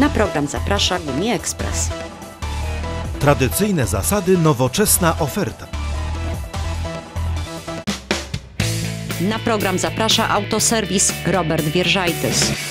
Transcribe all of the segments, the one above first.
Na program zaprasza Gumi Express. Tradycyjne zasady, nowoczesna oferta. Na program zaprasza autoserwis Robert Wierżajtys.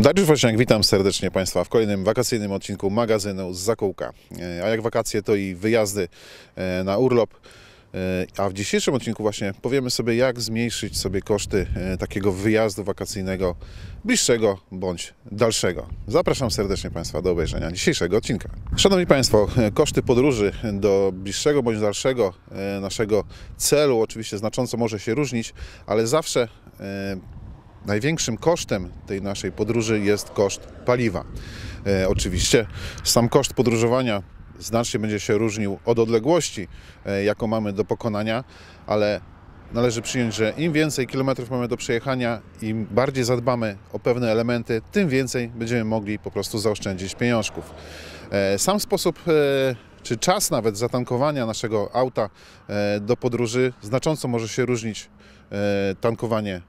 Dariusz Woźniak, witam serdecznie Państwa w kolejnym wakacyjnym odcinku magazynu z Zakółka. E, A jak wakacje, to i wyjazdy e, na urlop. E, A w dzisiejszym odcinku właśnie powiemy sobie, jak zmniejszyć sobie koszty takiego wyjazdu wakacyjnego bliższego bądź dalszego. Zapraszam serdecznie Państwa do obejrzenia dzisiejszego odcinka. Szanowni Państwo, koszty podróży do bliższego bądź dalszego naszego celu oczywiście znacząco może się różnić, ale zawsze największym kosztem tej naszej podróży jest koszt paliwa. E, oczywiście sam koszt podróżowania znacznie będzie się różnił od odległości, e, jaką mamy do pokonania, ale należy przyjąć, że im więcej kilometrów mamy do przejechania, im bardziej zadbamy o pewne elementy, tym więcej będziemy mogli po prostu zaoszczędzić pieniążków. E, Sam sposób e, czy czas nawet zatankowania naszego auta e, do podróży znacząco może się różnić e, tankowanie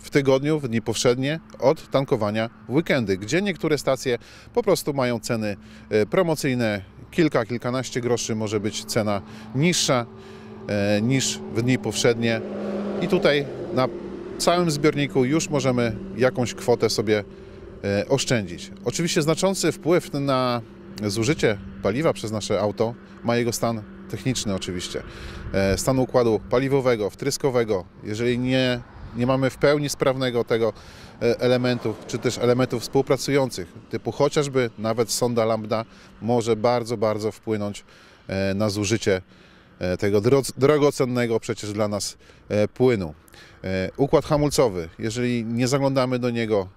w tygodniu, w dni powszednie od tankowania w weekendy, gdzie niektóre stacje po prostu mają ceny e, promocyjne, kilka, kilkanaście groszy może być cena niższa e, niż w dni powszednie i tutaj na całym zbiorniku już możemy jakąś kwotę sobie e, oszczędzić. Oczywiście znaczący wpływ na zużycie paliwa przez nasze auto ma jego stan techniczny oczywiście. Stan układu paliwowego, wtryskowego. Jeżeli nie, nie mamy w pełni sprawnego tego e, elementu, czy też elementów współpracujących, typu chociażby nawet sonda lambda, może bardzo, bardzo wpłynąć e, na zużycie e, tego dro- drogocennego przecież dla nas płynu. Układ hamulcowy, jeżeli nie zaglądamy do niego,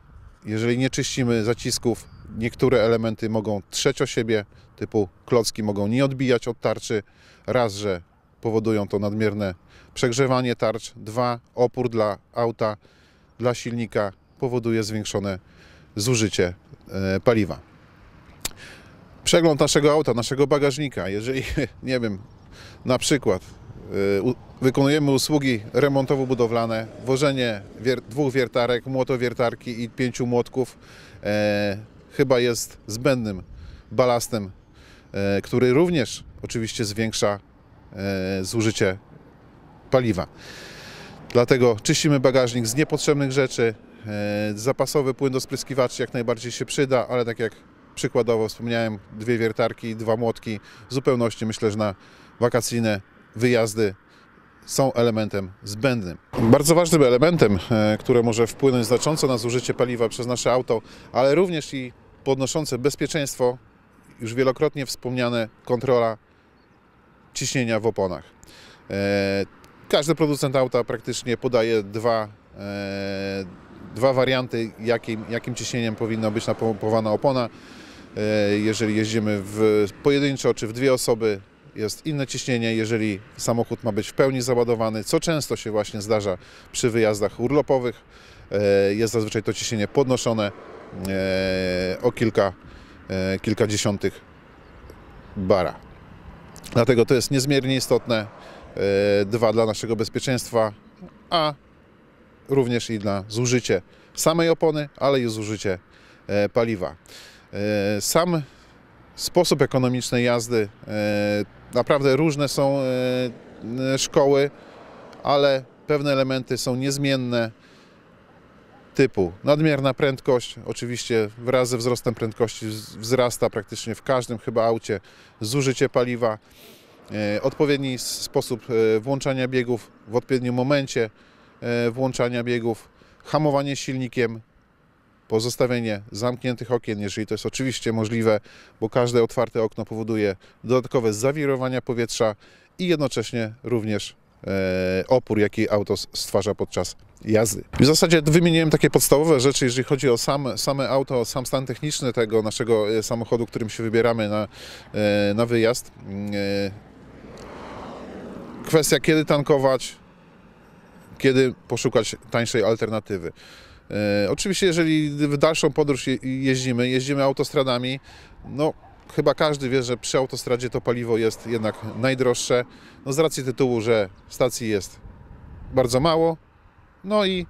jeżeli nie czyścimy zacisków, niektóre elementy mogą trzeć o siebie, typu klocki mogą nie odbijać od tarczy, raz, że powodują to nadmierne przegrzewanie tarcz, dwa, opór dla auta, dla silnika powoduje zwiększone zużycie e, paliwa. Przegląd naszego auta, naszego bagażnika, jeżeli, nie wiem, na przykład u- wykonujemy usługi remontowo-budowlane, wożenie wier- dwóch wiertarek, młotowiertarki i pięciu młotków e, chyba jest zbędnym balastem, e, który również oczywiście zwiększa e, zużycie paliwa. Dlatego czyścimy bagażnik z niepotrzebnych rzeczy. E, Zapasowy płyn do spryskiwaczy jak najbardziej się przyda, ale tak jak przykładowo wspomniałem, dwie wiertarki, dwa młotki, w zupełności myślę, że na wakacyjne wyjazdy są elementem zbędnym. Bardzo ważnym elementem, e, które może wpłynąć znacząco na zużycie paliwa przez nasze auto, ale również i podnoszące bezpieczeństwo, już wielokrotnie wspomniane kontrola ciśnienia w oponach. E, Każdy producent auta praktycznie podaje dwa, e, dwa warianty, jakim, jakim ciśnieniem powinna być napompowana opona. E, Jeżeli jeździmy w pojedynczo czy w dwie osoby, jest inne ciśnienie, jeżeli samochód ma być w pełni załadowany, co często się właśnie zdarza przy wyjazdach urlopowych. Jest zazwyczaj to ciśnienie podnoszone o kilka, kilkadziesiątych bara. Dlatego to jest niezmiernie istotne. e, Dwa dla naszego bezpieczeństwa, a również i dla zużycie samej opony, ale i zużycie paliwa. E, Sam sposób ekonomicznej jazdy, e, naprawdę różne są szkoły, ale pewne elementy są niezmienne typu. Nadmierna prędkość, oczywiście wraz ze wzrostem prędkości wz- wzrasta praktycznie w każdym chyba aucie zużycie paliwa, e, odpowiedni sposób e, włączania biegów w odpowiednim momencie e, włączania biegów, hamowanie silnikiem, pozostawienie zamkniętych okien, jeżeli to jest oczywiście możliwe, bo każde otwarte okno powoduje dodatkowe zawirowania powietrza i jednocześnie również opór, jaki auto stwarza podczas jazdy. W zasadzie wymieniłem takie podstawowe rzeczy, jeżeli chodzi o sam, same auto, sam stan techniczny tego naszego e, samochodu, którym się wybieramy na, e, na wyjazd. Mm, e, Kwestia kiedy tankować, kiedy poszukać tańszej alternatywy. E, Oczywiście, jeżeli w dalszą podróż je- jeździmy, jeździmy autostradami, no chyba każdy wie, że przy autostradzie to paliwo jest jednak najdroższe, no z racji tytułu, że stacji jest bardzo mało, no i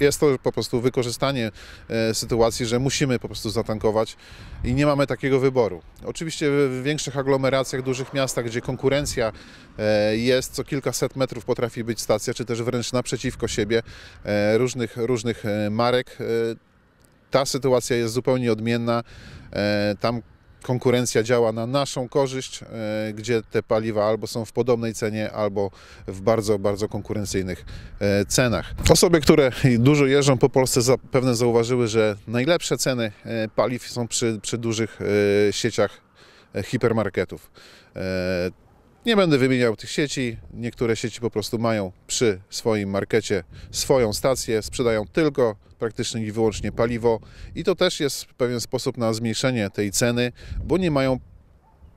jest to po prostu wykorzystanie e, sytuacji, że musimy po prostu zatankować i nie mamy takiego wyboru. Oczywiście w większych aglomeracjach, dużych miastach, gdzie konkurencja e, jest, co kilkaset metrów potrafi być stacja, czy też wręcz naprzeciwko siebie e, różnych, różnych e, marek, e, ta sytuacja jest zupełnie odmienna. E, Tam konkurencja działa na naszą korzyść, e, gdzie te paliwa albo są w podobnej cenie, albo w bardzo, bardzo konkurencyjnych e, cenach. Osoby, które dużo jeżdżą po Polsce, zapewne zauważyły, że najlepsze ceny paliw są przy, przy dużych sieciach hipermarketów. Nie będę wymieniał tych sieci. Niektóre sieci po prostu mają przy swoim markecie swoją stację, sprzedają tylko praktycznie i wyłącznie paliwo i to też jest pewien sposób na zmniejszenie tej ceny, bo nie mają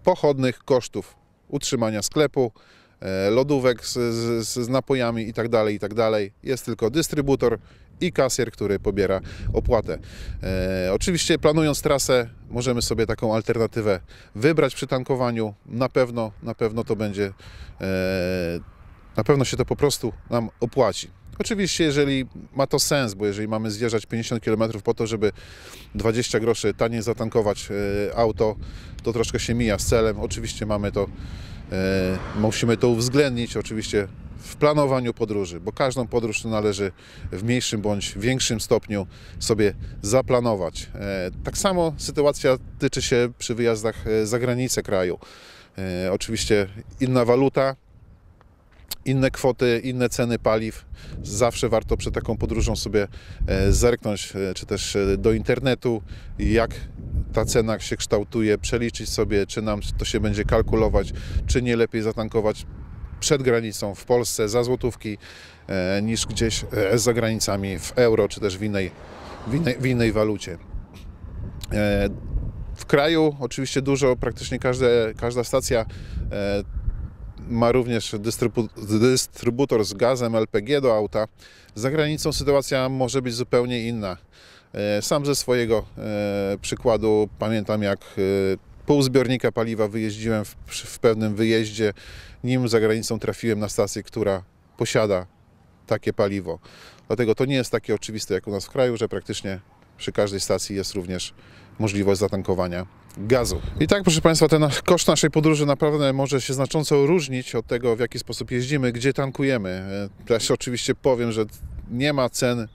pochodnych kosztów utrzymania sklepu, e, lodówek z, z, z napojami itd., itd. Jest tylko dystrybutor i kasjer, który pobiera opłatę. E, oczywiście planując trasę możemy sobie taką alternatywę wybrać przy tankowaniu. Na pewno, na pewno to będzie, e, na pewno się to po prostu nam opłaci. Oczywiście, jeżeli ma to sens, bo jeżeli mamy zjeżdżać 50 km po to, żeby 20 groszy taniej zatankować e, auto, to troszkę się mija z celem. Oczywiście mamy to, e, musimy to uwzględnić oczywiście w planowaniu podróży, bo każdą podróż należy w mniejszym bądź większym stopniu sobie zaplanować. E, Tak samo sytuacja tyczy się przy wyjazdach za granicę kraju. Oczywiście inna waluta, inne kwoty, inne ceny paliw. Zawsze warto przed taką podróżą sobie e, zerknąć, e, czy też e, do internetu, jak ta cena się kształtuje, przeliczyć sobie, czy nam to się będzie kalkulować, czy nie lepiej zatankować przed granicą w Polsce za złotówki, niż gdzieś za granicami w euro, czy też w innej, w innej, w innej walucie. W kraju oczywiście dużo, praktycznie każde, każda stacja ma również dystrybu- dystrybutor z gazem LPG do auta. Za granicą sytuacja może być zupełnie inna. E, Sam ze swojego e, przykładu pamiętam, jak e, pół zbiornika paliwa wyjeździłem w, w pewnym wyjeździe, nim za granicą trafiłem na stację, która posiada takie paliwo. Dlatego to nie jest takie oczywiste jak u nas w kraju, że praktycznie przy każdej stacji jest również możliwość zatankowania gazu. I tak, proszę Państwa, ten koszt naszej podróży naprawdę może się znacząco różnić od tego, w jaki sposób jeździmy, gdzie tankujemy. Też oczywiście powiem, że nie ma cen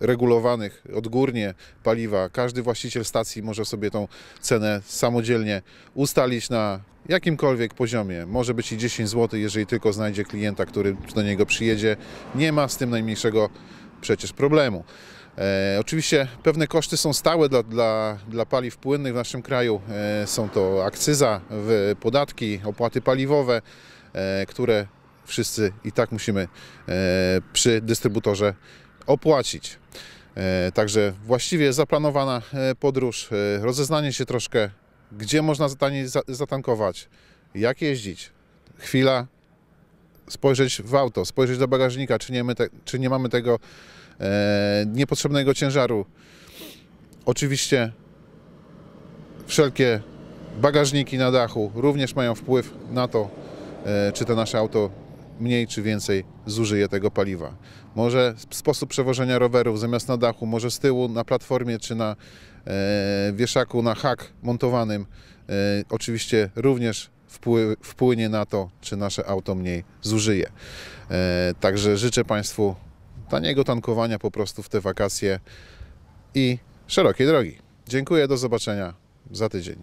regulowanych odgórnie paliwa. Każdy właściciel stacji może sobie tą cenę samodzielnie ustalić na jakimkolwiek poziomie. Może być i 10 zł, jeżeli tylko znajdzie klienta, który do niego przyjedzie. Nie ma z tym najmniejszego przecież problemu. E, oczywiście pewne koszty są stałe dla, dla, dla paliw płynnych w naszym kraju. E, są to akcyza, w, podatki, opłaty paliwowe, e, które wszyscy i tak musimy e, przy dystrybutorze opłacić. E, Także właściwie zaplanowana e, podróż, rozeznanie się troszkę, gdzie można zatankować, jak jeździć. Chwila, spojrzeć w auto, spojrzeć do bagażnika, czy nie, my te, czy nie mamy tego e, niepotrzebnego ciężaru. Oczywiście wszelkie bagażniki na dachu również mają wpływ na to, e, czy to nasze auto mniej czy więcej zużyje tego paliwa. Może sposób przewożenia rowerów zamiast na dachu, może z tyłu na platformie czy na e, wieszaku na hak montowanym, e, oczywiście również wpłynie na to, czy nasze auto mniej zużyje. E, także życzę Państwu taniego tankowania po prostu w te wakacje i szerokiej drogi. Dziękuję, do zobaczenia za tydzień.